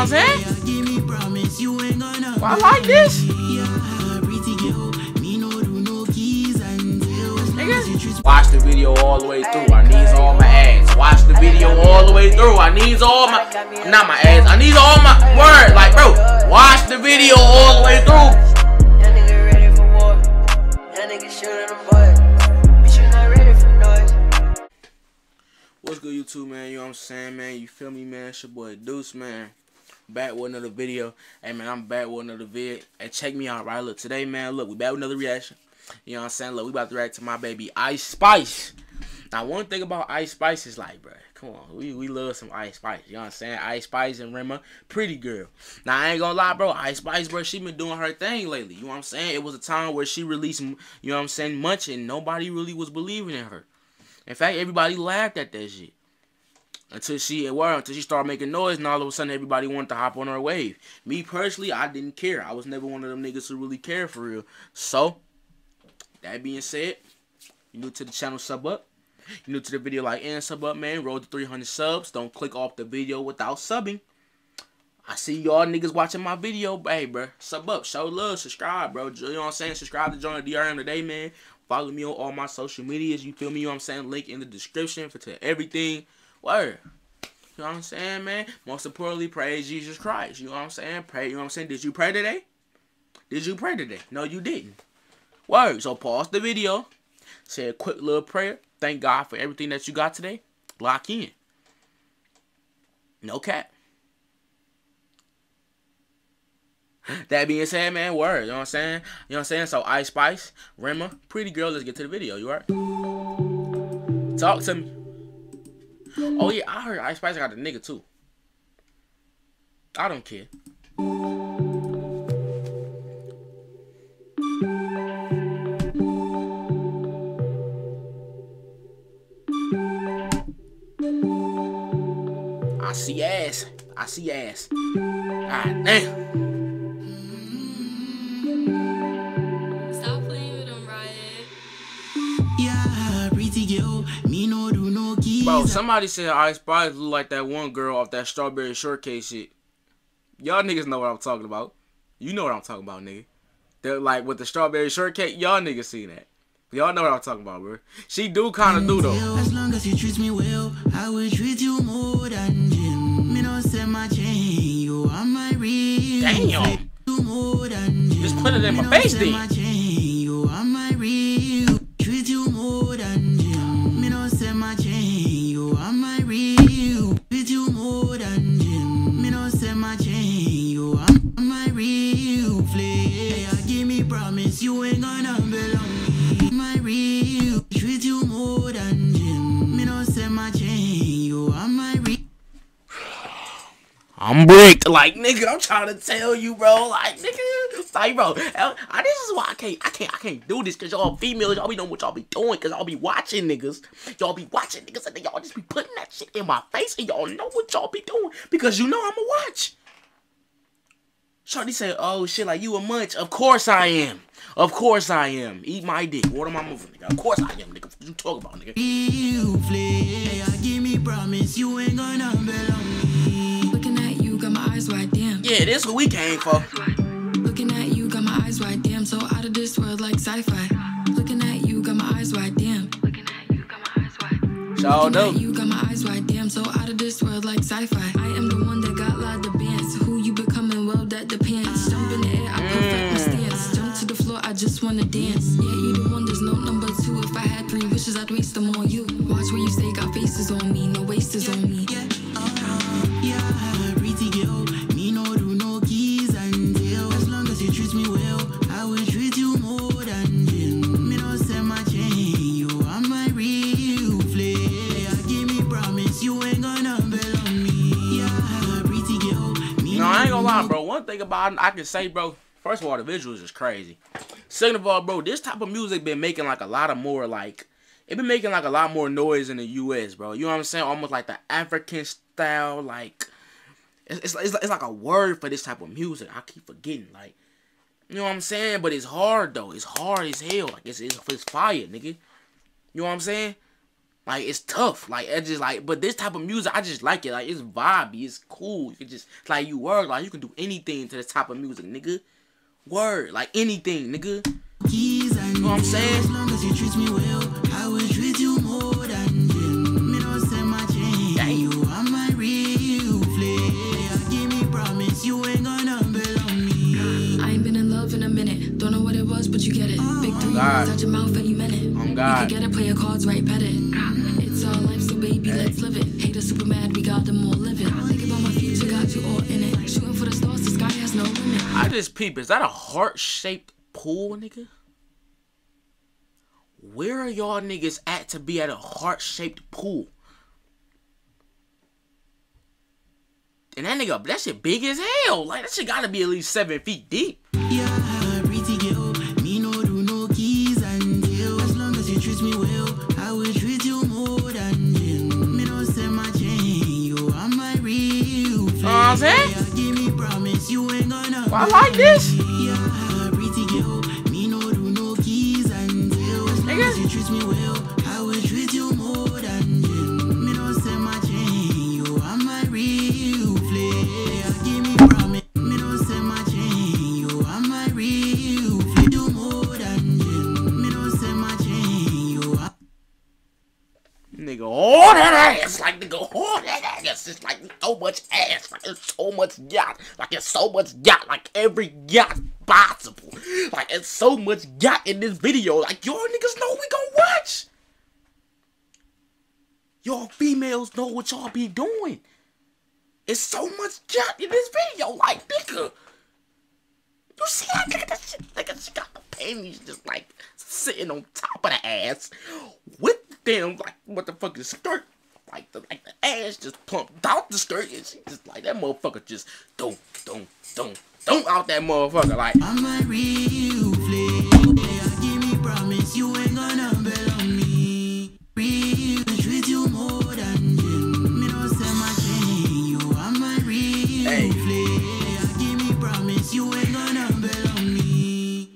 what I'm saying? Well, I like this. Nigga. Watch the video all the way through. I need all my ass. Watch the video all the way through. I need all my, not my ass. I need all my word. Like, bro, watch the video all the way through. What's good, YouTube, man? You know what I'm saying, man? You feel me, man? It's your boy Deuce, man. Back with another video. Hey, man, I'm back with another vid. Hey, check me out, right? Look, today, man, look, we back with another reaction. You know what I'm saying? Look, we about to react to my baby Ice Spice. Now, one thing about Ice Spice is like, bro, come on, we, we love some Ice Spice. You know what I'm saying? Ice Spice and Rema, pretty girl. Now, I ain't gonna lie, bro. Ice Spice, bro, she been doing her thing lately. You know what I'm saying? It was a time where she released, you know what I'm saying, much, and nobody really was believing in her. In fact, everybody laughed at that shit. Until she well, until she started making noise, and all of a sudden everybody wanted to hop on her wave. Me personally, I didn't care. I was never one of them niggas who really care for real. So, that being said, you new to the channel, sub up. You new to the video, like and sub up, man. Roll to 300 subs. Don't click off the video without subbing. I see y'all niggas watching my video. Hey, bro, sub up, show love, subscribe, bro. You know what I'm saying? Subscribe to join the DRM today, man. Follow me on all my social medias. You feel me? You know what I'm saying? Link in the description for to everything. Word. You know what I'm saying, man? Most importantly, praise Jesus Christ. You know what I'm saying? Pray. You know what I'm saying? Did you pray today? Did you pray today? No, you didn't. Word. So pause the video. Say a quick little prayer. Thank God for everything that you got today. Lock in. No cap. That being said, man, word. You know what I'm saying? You know what I'm saying? So, Ice Spice, Rema, pretty girl. Let's get to the video. You alright? Talk to me. Oh yeah, I heard Ice Spice got a nigga too. I don't care. I see ass. I see ass. God damn. Bro, somebody said Ice Spice look like that one girl off that strawberry shortcake shit. Y'all niggas know what I'm talking about. You know what I'm talking about, nigga. They're like with the strawberry shortcake, y'all niggas seen that. Y'all know what I'm talking about, bro. She do kind of do though. As long as you treat me well, I will treat you more than Jim. Me no say my chain, you are my real. Damn. Just put it in my face, then. I'm bricked. Like, nigga, I'm trying to tell you, bro. Like, nigga, like, bro, I, this is why I can't, I can't, I can't do this because y'all females, y'all be knowing what y'all be doing because y'all be watching niggas. Y'all be watching niggas and y'all just be putting that shit in my face and y'all know what y'all be doing because you know I'ma watch. Shorty said, oh shit, like you a munch. Of course I am. Of course I am. Eat my dick. What am I moving, nigga? Of course I am, nigga. What you talk about, nigga? You play, give me promise you ain't gonna belong eyes damn. Yeah, this what we came for. Looking at you, got my eyes wide, damn. So out of this world like sci-fi. Looking at you, got my eyes wide, damn. Looking at you, got my eyes wide. Show do. You got my eyes wide, damn. So out of this world like sci-fi. I am the one that depends. Jump in the air, I perfect my mm. stance. Jump to the floor, I just wanna dance. Yeah, you the one, there's no number two. If I had three wishes, I'd waste them on you. Watch where you stay, got faces on me, I can say, bro. First of all, the visuals is crazy. Second of all, bro, this type of music been making like a lot of more like it been making like a lot more noise in the U.S., bro. You know what I'm saying? Almost like the African style, like it's, it's, it's like a word for this type of music. I keep forgetting, like you know what I'm saying? But it's hard though. It's hard as hell. Like it's it's, it's fire, nigga. You know what I'm saying? Like it's tough. Like it's just like, but this type of music, I just like it. Like it's vibey, it's cool. You can just like you work, like you can do anything to this type of music, nigga. Word, like anything, nigga. Keys, You know what I'm saying? As long as you treat me well, I will treat you more than Me don't send my chain. You are my real Give me promise you ain't gonna me. I ain't been in love in a minute. Don't know what it was, but you get it. Oh, Big three, touch your mouth any minute. Oh God. You can get it, play your cards right, pet it. Baby, let's live it. Haters super mad, we got them all living. Think about my future, got you all in it. Shooting for the stars, the sky has no limit. I just peep. Is that a heart-shaped pool, nigga? Where are y'all niggas at to be at a heart-shaped pool? And that nigga, that shit big as hell. Like, that shit gotta be at least seven feet deep. Yeah, real friend. Give me promise you ain't gonna. Well, I like this. Like nigga, all that ass. It's like so much ass, like it's so much yacht, like it's so much yacht, like every yacht possible. Like it's so much yacht in this video. Like y'all niggas know we gon' watch. Y'all females know what y'all be doing. It's so much yacht in this video, like nigga. You see that nigga, that shit, nigga, she got the panties just like sitting on top of the ass with them like what the fuck is skirt. Like the like the ass just plumped out the skirt and she just like that motherfucker just don't don't don't don't out that motherfucker like I'm a real. Yeah, give me promise you ain't gonna me. Real you more than me sell my chain. You are my real hey. Give me promise you ain't gonna me.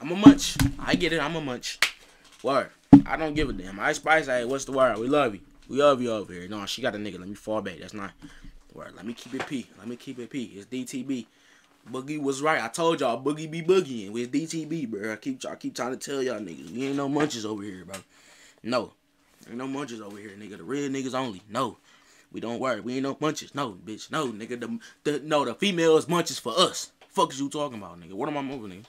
I'm a munch. I get it. I'm a munch. Word. I don't give a damn. Ice Spice, hey, what's the word? We love you. We love you over here. No, she got a nigga. Let me fall back. That's not word. Let me keep it P. Let me keep it P. It's DTB. Boogie was right. I told y'all Boogie be boogieing with DTB, bro. I keep I keep trying to tell y'all niggas. We ain't no munches over here, bro. No. Ain't no munches over here, nigga. The real niggas only. No. We don't worry. We ain't no munches. No, bitch. No, nigga. The, the no, the females munches for us. Fuck is you talking about, nigga? What am I moving, nigga?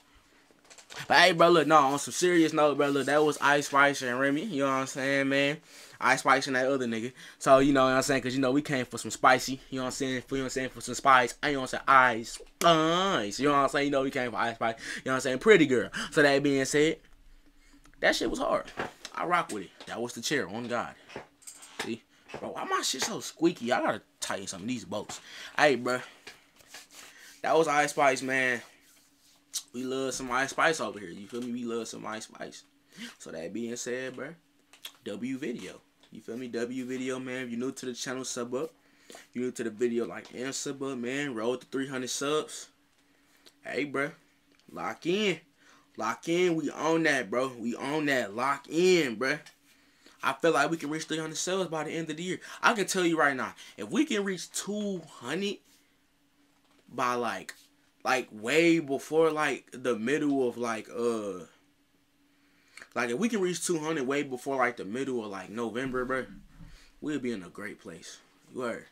But hey, bro, look, no, on some serious note, bro, look, that was Ice Spice and Remy. You know what I'm saying, man? Ice Spice and that other nigga. So, you know what I'm saying? Because, you know, we came for some spicy. You know what I'm saying? For, you know what I'm saying? For some spice. I you know what I'm saying? Ice Spice. You know what I'm saying? You know, we came for Ice Spice. You know what I'm saying? Pretty girl. So, that being said, that shit was hard. I rock with it. That was the chair, on God. See? Bro, why my shit so squeaky? I gotta tighten some of these bolts. Hey, bro. That was Ice Spice, man we love some Ice Spice over here. You feel me? We love some Ice Spice. So that being said, bro, W video. You feel me? W video, man. If you're new to the channel, sub up. You're new to the video, like and sub up, man. Roll to 300 subs. Hey, bro. Lock in. Lock in. We on that, bro. We on that. Lock in, bro. I feel like we can reach 300 subs by the end of the year. I can tell you right now, if we can reach 200 by like like way before like the middle of like uh like if we can reach 200 way before like the middle of like November, bro, we'll be in a great place. You heard.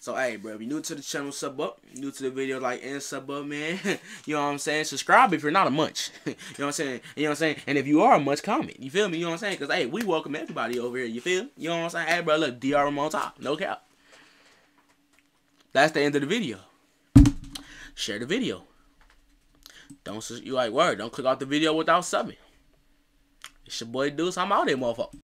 So hey, bro, if you're new to the channel, sub up. New to the video, like and sub up, man. you know what I'm saying? Subscribe if you're not a munch. you know what I'm saying? You know what I'm saying? And if you are a munch, comment. You feel me? You know what I'm saying? Cause hey, we welcome everybody over here. You feel? You know what I'm saying? Hey, bro, look, DRM on top. No cap. That's the end of the video share the video. Don't you like word. Don't click off the video without subbing. It's your boy Deuce. I'm out there, motherfucker.